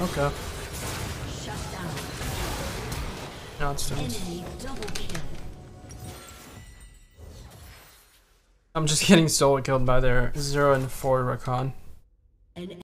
Okay. Shut down. Now it's done. I'm just getting solo killed by their 0 and 4 Rakan.